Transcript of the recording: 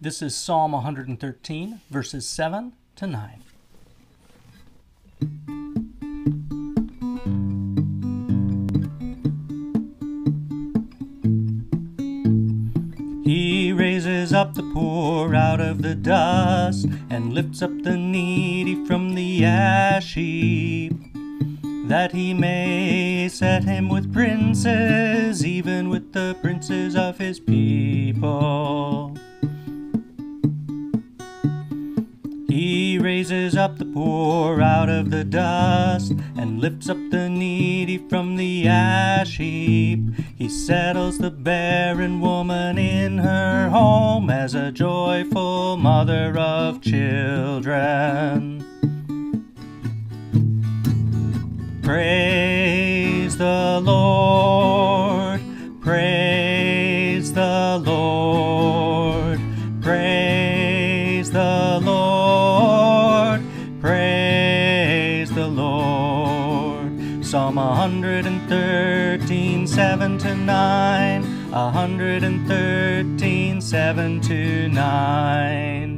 This is Psalm 113, verses 7 to 9. He raises up the poor out of the dust and lifts up the needy from the ash heap, that he may set him with princes, even with the princes of his people. He raises up the poor out of the dust and lifts up the needy from the ash heap. He settles the barren woman in her home as a joyful mother of children. Praise the Lord, praise the Lord, praise the Lord, Psalm 113, 7 to 9, 113, 7 to 9.